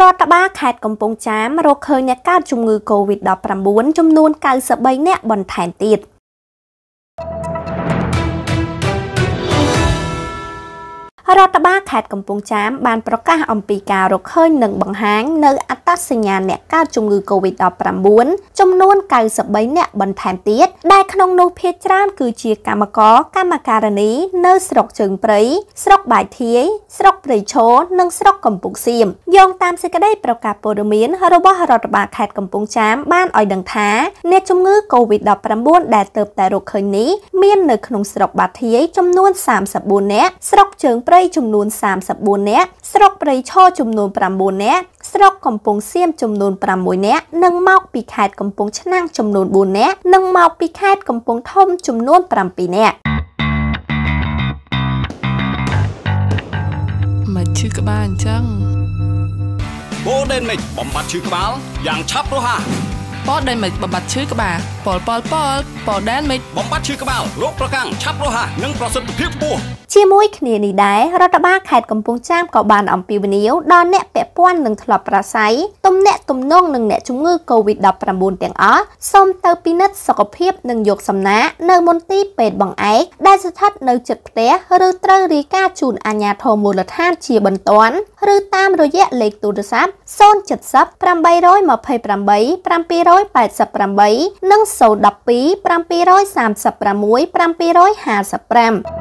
រដ្ឋបាលខេត្តកំពង់ចាមរកឃើញអ្នកកើតជំងឺ Covid-19 ចំនួន93នាក់បន្ថែមទៀត។រដ្ឋបាលខេត្តកំពង់ចាមបានប្រកាសអំពីការរកឃើញនិងបង្ហាញនៅអត្តសញ្ញាណអ្នកកើតជំងឺ Covid-19 ចំនួន93អ្នកបន្ថែមទៀត ដែលក្នុងនោះភាគច្រើនគឺជាកម្មករកម្មការនីនៅស្រុកជើងព្រៃស្រុកបាយធាយស្រុកព្រៃឈរនិងស្រុកកំពង់សៀមយោងតាមសេចក្តីប្រកាសព័ត៌មានរបស់រដ្ឋបាលខេត្តកំពង់ចាមបានឲ្យដឹងថាអ្នកជំងឺ Covid-19 ដែលទៅតែរកឃើញនេះមាននៅក្នុងស្រុកបាធាយចំនួន34នាក់ស្រុកជើងព្រៃចំនួន34នាក់ស្រុកព្រៃឈរចំនួន9នាក់ ស្រុកកំពង់សៀមចំនួន6នាក់និងមកពីខេត្តកំពង់ឆ្នាំងចំនួន4នាក់និងមកពីខេត្តកំពង់ធំចំនួន7នាក់មកឈឺក្បាលអញ្ចឹងបូដេនមិចបំបត្តិឈឺក្បាលយ៉ាងឆាប់រហ័ស ប៉ដេនមិចបំបត្តិឈឺក្បាលប៉លប៉លប៉លប៉ដេនមិចបំបត្តិឈឺក្បាលរោគប្រកាំងឆាប់រហ័សនិងប្រសិទ្ធភាពខ្ពស់ជាមួយគ្នានេះដែររដ្ឋបាលខេត្តកំពង់ចាមក៏បានអំពាវនាវដល់អ្នកពាក់ព័ន្ធនឹងធ្លាប់ប្រស័យទំនាក់ទំនងនឹងអ្នកជំងឺ Covid-19 ទាំងអស់សូមទៅពិនិត្យសុខភាពនិងយកសំណាក់នៅមន្ទីរពេទ្យបង្អែកដែលស្ថិតនៅជិតផ្ទះឬត្រូវរាយការណ៍ជូនអាជ្ញាធរមូលដ្ឋានជាបន្ទាន់ឬតាមរយៈលេខទូរស័ព្ទ070 828 788និង012 736 755